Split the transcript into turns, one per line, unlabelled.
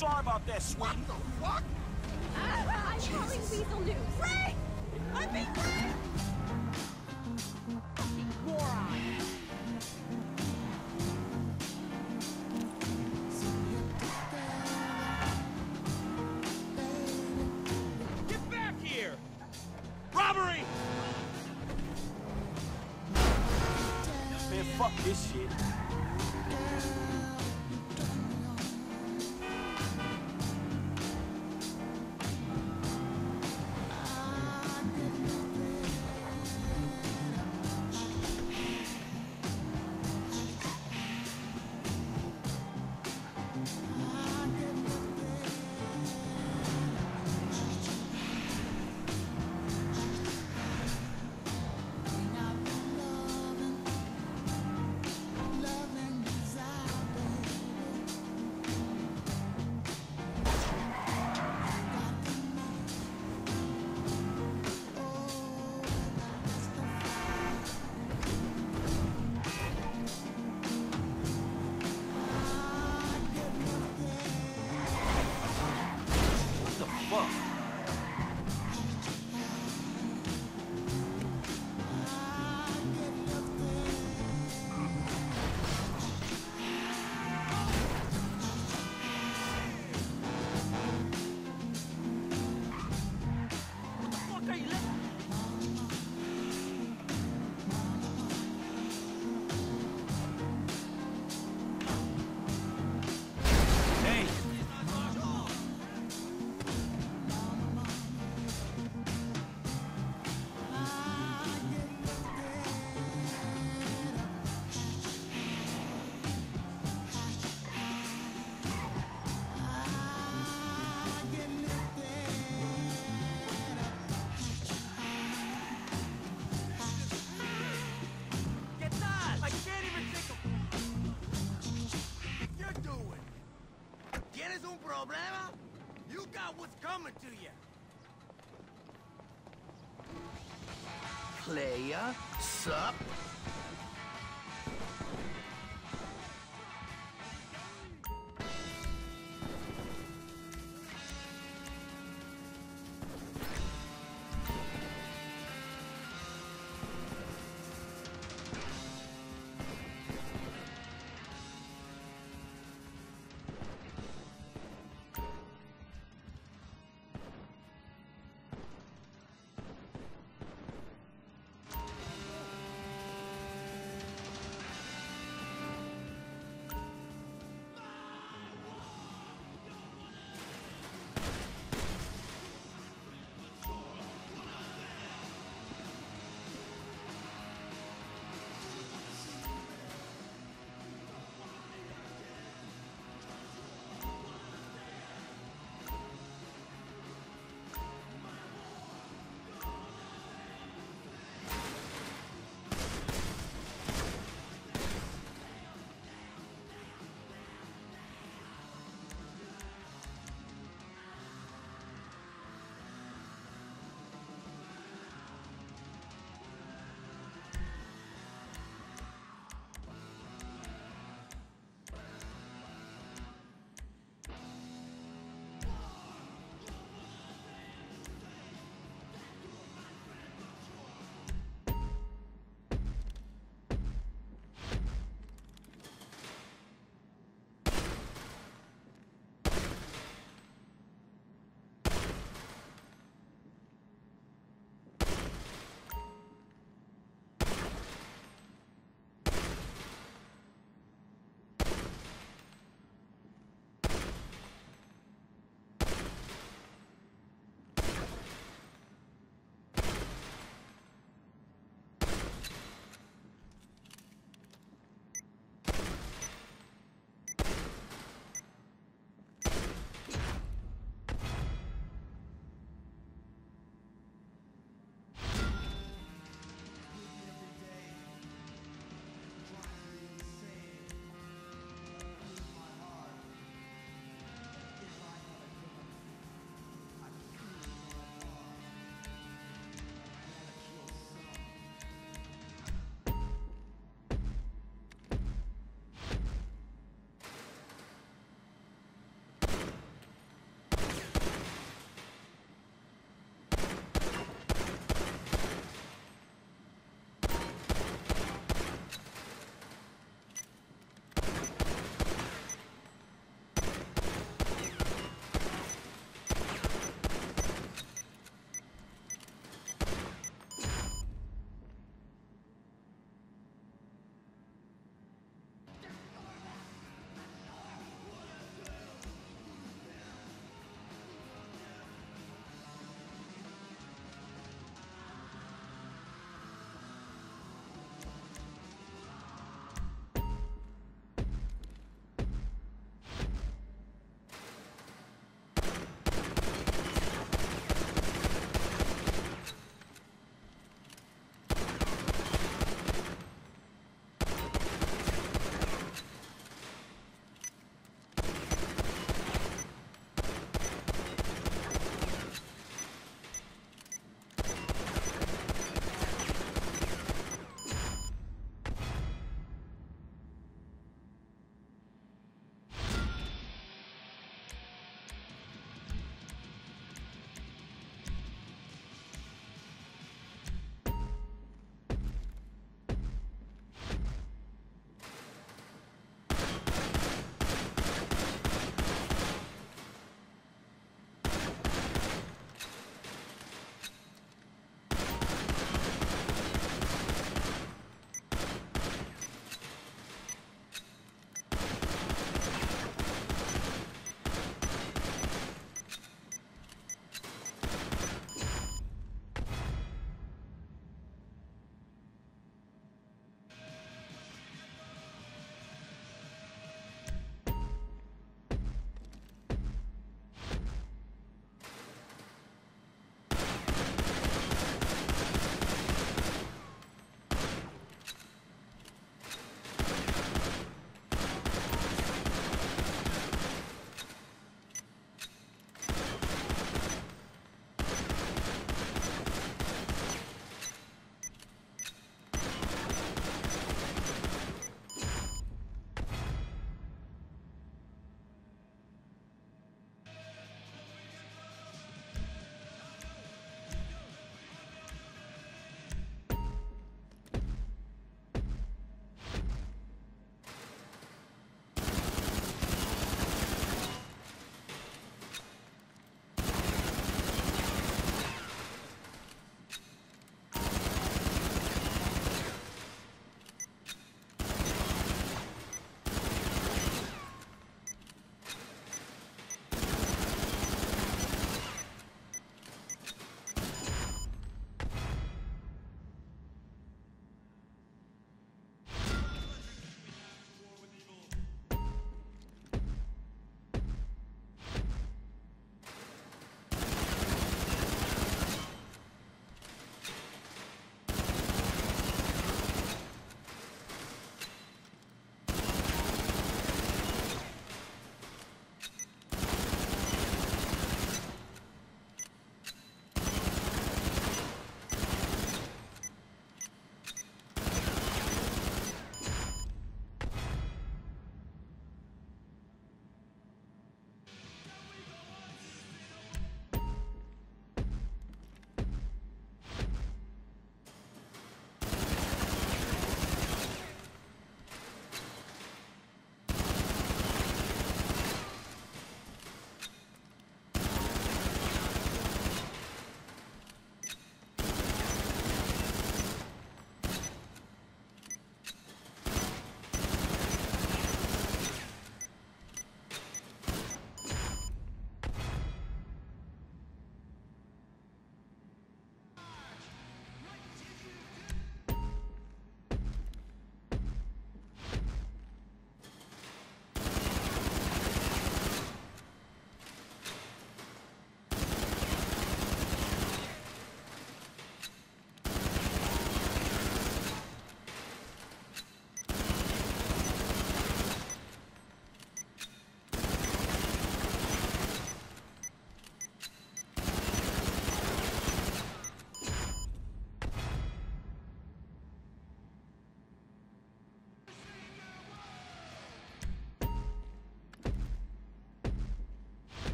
sorry about that, sweet.
What the fuck?
Ah, I'm calling Weasel News.
Frank! I mean Frank!
Player, sup?